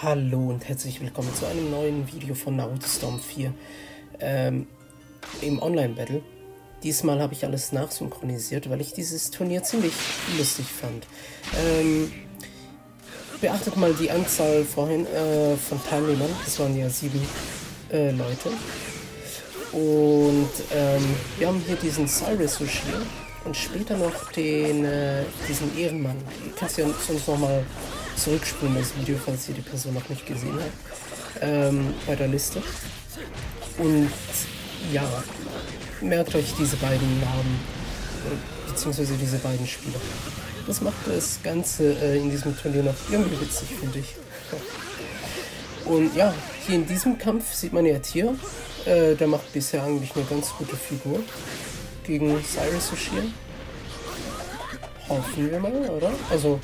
Hallo und herzlich willkommen zu einem neuen Video von Naruto Storm 4 ähm, im Online-Battle. Diesmal habe ich alles nachsynchronisiert, weil ich dieses Turnier ziemlich lustig fand. Ähm, beachtet mal die Anzahl vorhin äh, von Teilnehmern, das waren ja sieben äh, Leute. Und ähm, wir haben hier diesen Cyrus Ushir und später noch den, äh, diesen Ehrenmann. Ihr könnt ja sonst nochmal zurückspulen, das Video, falls ihr die Person noch nicht gesehen habt, ähm, bei der Liste. Und ja, merkt euch diese beiden Namen, äh, beziehungsweise diese beiden Spieler. Das macht das Ganze äh, in diesem Turnier noch irgendwie witzig, finde ich. Und ja, hier in diesem Kampf sieht man ja Tier. Äh, der macht bisher eigentlich eine ganz gute Figur gegen Cyrus Ushir. Hoffen wir mal, oder? Also,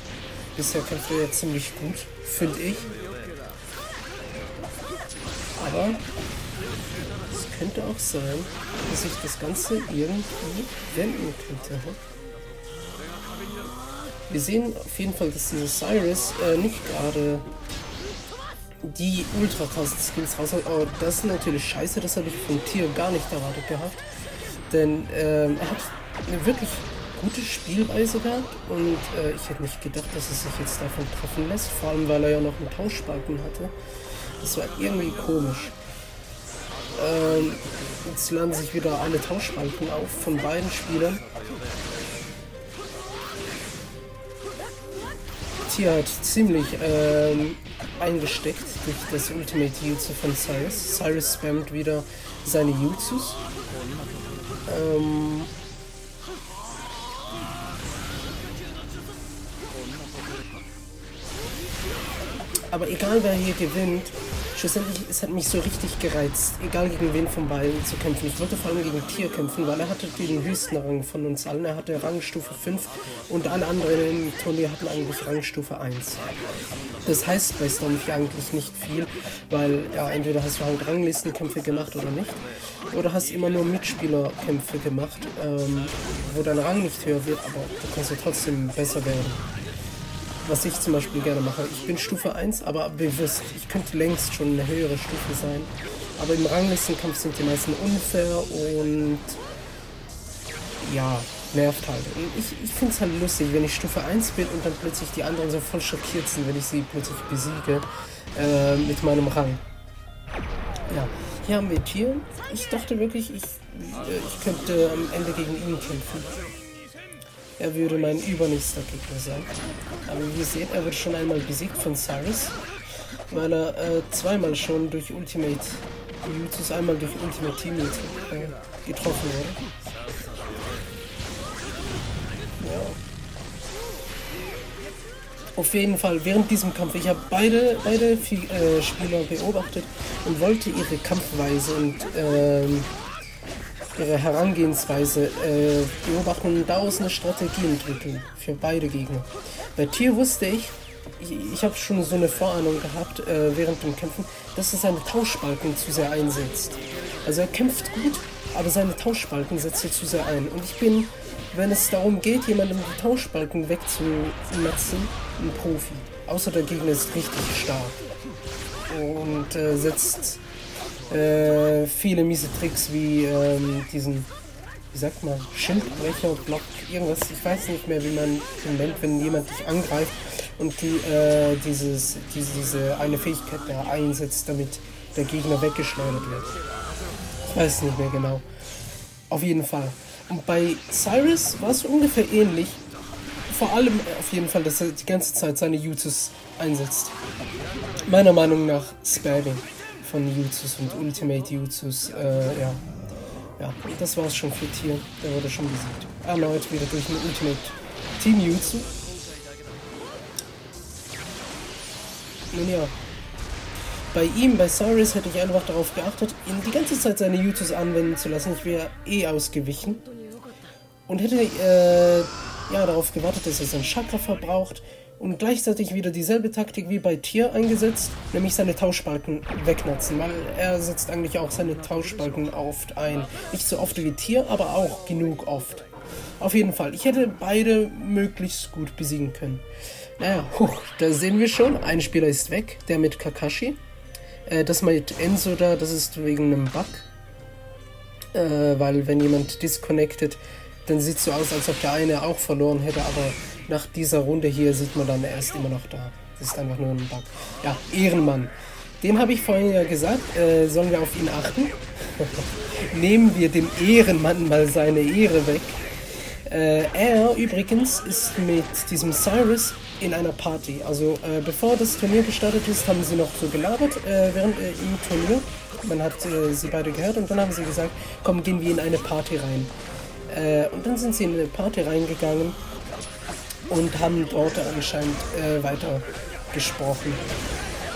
bisher kämpft er ja ziemlich gut, finde ich. Aber es könnte auch sein, dass sich das Ganze irgendwie wenden könnte. Wir sehen auf jeden Fall, dass dieser Cyrus äh, nicht gerade die ultra krassen Skills raus hat. Aber das ist natürlich scheiße, das habe ich von Tier gar nicht erwartet gehabt. Denn ähm, er hat eine wirklich gute Spielweise gehabt und äh, ich hätte nicht gedacht, dass es sich jetzt davon treffen lässt, vor allem weil er ja noch einen Tauschbalken hatte. Das war irgendwie komisch. Ähm, jetzt laden sich wieder alle Tauschbalken auf von beiden Spielern. Tier hat ziemlich ähm, eingesteckt durch das Ultimate Jutsu von Cyrus. Cyrus spammt wieder seine Jutsus. Ähm, aber egal wer hier gewinnt, schlussendlich, es hat mich so richtig gereizt, egal gegen wen von beiden zu kämpfen. Ich wollte vor allem gegen Tier kämpfen, weil er hatte den höchsten Rang von uns allen. Er hatte Rangstufe 5 und alle anderen im Turnier hatten eigentlich Rangstufe 1. Das heißt bei Storm 4 eigentlich nicht viel, weil ja, entweder hast du halt Ranglistenkämpfe gemacht oder nicht, oder hast immer nur Mitspielerkämpfe gemacht, ähm, wo dein Rang nicht höher wird, aber du kannst ja trotzdem besser werden was ich zum Beispiel gerne mache. Ich bin Stufe 1, aber bewusst. Ich könnte längst schon eine höhere Stufe sein. Aber im Ranglistenkampf sind die meisten unfair und ja, nervt halt. Und ich, ich finde es halt lustig, wenn ich Stufe 1 bin und dann plötzlich die anderen so voll schockiert sind, wenn ich sie plötzlich besiege äh, mit meinem Rang. Ja, hier haben wir Tier. Ich dachte wirklich, ich, äh, ich könnte am Ende gegen ihn kämpfen. Er würde mein übernächster Gegner sein. Aber wie ihr seht, er wird schon einmal besiegt von Cyrus, weil er äh, zweimal schon durch Ultimate Jutsus, einmal durch Ultimate Team äh, getroffen wurde. Ja. Auf jeden Fall, während diesem Kampf, ich habe beide, beide äh, Spieler beobachtet und wollte ihre Kampfweise und ähm, ihre Herangehensweise äh, beobachten und daraus eine Strategie entwickeln für beide Gegner. Bei Tier wusste ich, ich, ich habe schon so eine Vorahnung gehabt äh, während dem Kämpfen, dass er seine Tauschbalken zu sehr einsetzt. Also er kämpft gut, aber seine Tauschbalken setzt er zu sehr ein. Und ich bin, wenn es darum geht, jemandem die Tauschbalken wegzumetzen, ein Profi. Außer der Gegner ist richtig stark und äh, setzt äh, viele miese Tricks wie ähm, diesen, wie sagt man, Schildbrecher, Block, irgendwas. Ich weiß nicht mehr, wie man ihn nennt, wenn jemand dich angreift und die, äh, dieses, diese, diese eine Fähigkeit da einsetzt, damit der Gegner weggeschleudert wird. Ich weiß nicht mehr genau. Auf jeden Fall. Und bei Cyrus war es ungefähr ähnlich. Vor allem auf jeden Fall, dass er die ganze Zeit seine Jutsus einsetzt. Meiner Meinung nach Spamming von Jutsus und Ultimate Jutsus. Äh, ja. ja, das war's schon für Tier. Der wurde schon besiegt. Erneut wieder durch ein Ultimate Team Jutsu. Nun ja. Bei ihm, bei Cyrus, hätte ich einfach darauf geachtet, ihn die ganze Zeit seine Jutsus anwenden zu lassen. Ich wäre eh ausgewichen. Und hätte äh, ja, darauf gewartet, dass er sein Chakra verbraucht und gleichzeitig wieder dieselbe Taktik wie bei Tier eingesetzt, nämlich seine Tauschbalken wegnutzen, weil er setzt eigentlich auch seine Tauschbalken oft ein. Nicht so oft wie Tier, aber auch genug oft. Auf jeden Fall, ich hätte beide möglichst gut besiegen können. Naja, huch, da sehen wir schon, ein Spieler ist weg, der mit Kakashi. Äh, das mit Enzo da, das ist wegen einem Bug. Äh, weil wenn jemand disconnected, dann sieht es so aus, als ob der eine auch verloren hätte, aber nach dieser Runde hier sieht man dann, er ist immer noch da. Das ist einfach nur ein Bug. Ja, Ehrenmann. Dem habe ich vorhin ja gesagt, äh, sollen wir auf ihn achten? Nehmen wir dem Ehrenmann mal seine Ehre weg. Äh, er übrigens ist mit diesem Cyrus in einer Party. Also äh, bevor das Turnier gestartet ist, haben sie noch so gelabert äh, während äh, im Turnier. Man hat äh, sie beide gehört und dann haben sie gesagt, komm, gehen wir in eine Party rein. Und dann sind sie in eine Party reingegangen und haben dort anscheinend äh, weiter gesprochen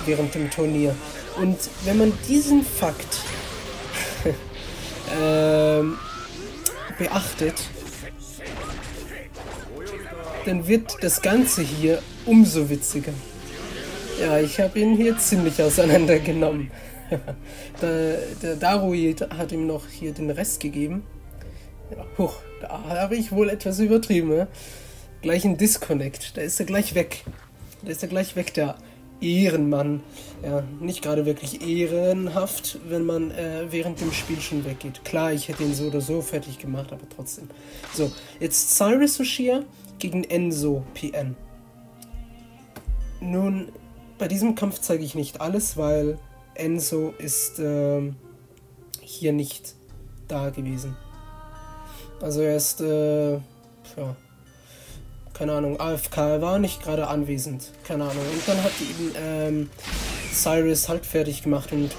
während dem Turnier. Und wenn man diesen Fakt ähm, beachtet, dann wird das Ganze hier umso witziger. Ja, ich habe ihn hier ziemlich auseinandergenommen. der, der Darui hat ihm noch hier den Rest gegeben. Ja, huch, da habe ich wohl etwas übertrieben. Ne? Gleich ein Disconnect. Da ist er gleich weg. Da ist er gleich weg, der Ehrenmann. Ja, nicht gerade wirklich ehrenhaft, wenn man äh, während dem Spiel schon weggeht. Klar, ich hätte ihn so oder so fertig gemacht, aber trotzdem. So, jetzt Cyrus Ushia gegen Enzo PN. Nun, bei diesem Kampf zeige ich nicht alles, weil Enzo ist äh, hier nicht da gewesen. Also er ist, äh, ja, keine Ahnung, AFK, war nicht gerade anwesend, keine Ahnung. Und dann hat ihn ähm, Cyrus halt fertig gemacht und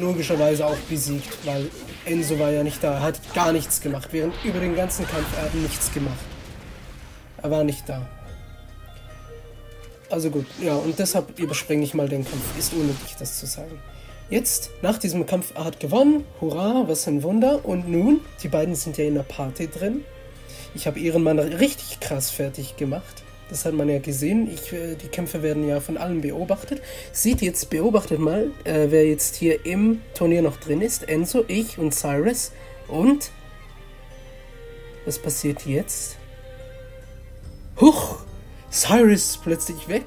logischerweise auch besiegt, weil Enzo war ja nicht da, er hat gar nichts gemacht, während über den ganzen Kampf er hat nichts gemacht. Er war nicht da. Also gut, ja, und deshalb überspringe ich mal den Kampf. Ist unnötig, das zu sagen. Jetzt, nach diesem Kampf, er hat gewonnen. Hurra, was ein Wunder. Und nun, die beiden sind ja in der Party drin. Ich habe Ehrenmann richtig krass fertig gemacht. Das hat man ja gesehen. Ich, äh, die Kämpfe werden ja von allen beobachtet. Seht jetzt, beobachtet mal, äh, wer jetzt hier im Turnier noch drin ist. Enzo, ich und Cyrus. Und was passiert jetzt? Huch! Cyrus ist plötzlich weg,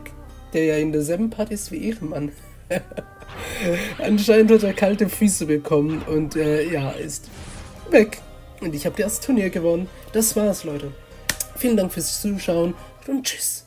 der ja in derselben Party ist wie Ehrenmann. Anscheinend hat er kalte Füße bekommen und äh, ja, ist weg. Und ich habe das Turnier gewonnen. Das war's, Leute. Vielen Dank fürs Zuschauen und tschüss.